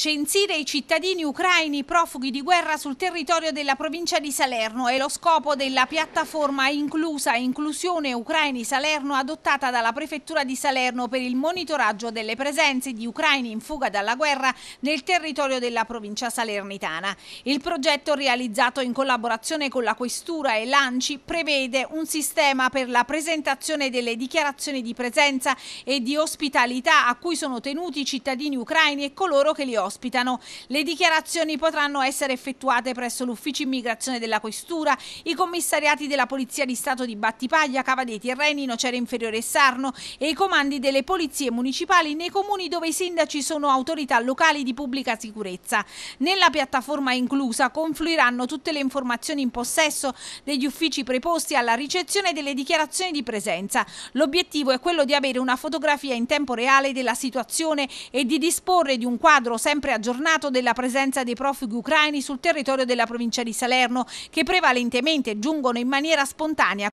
Censire i cittadini ucraini profughi di guerra sul territorio della provincia di Salerno è lo scopo della piattaforma inclusa Inclusione Ucraini Salerno adottata dalla prefettura di Salerno per il monitoraggio delle presenze di ucraini in fuga dalla guerra nel territorio della provincia salernitana. Il progetto realizzato in collaborazione con la Questura e l'ANCI prevede un sistema per la presentazione delle dichiarazioni di presenza e di ospitalità a cui sono tenuti i cittadini ucraini e coloro che li ospitano ospitano. Le dichiarazioni potranno essere effettuate presso l'ufficio immigrazione della Questura, i commissariati della Polizia di Stato di Battipaglia, Cavadeti e Reni, Nocera Inferiore e Sarno e i comandi delle polizie municipali nei comuni dove i sindaci sono autorità locali di pubblica sicurezza. Nella piattaforma inclusa confluiranno tutte le informazioni in possesso degli uffici preposti alla ricezione delle dichiarazioni di presenza. L'obiettivo è quello di avere una fotografia in tempo reale della situazione e di disporre di un quadro sempre sempre aggiornato della presenza dei profughi ucraini sul territorio della provincia di Salerno, che prevalentemente giungono in maniera spontanea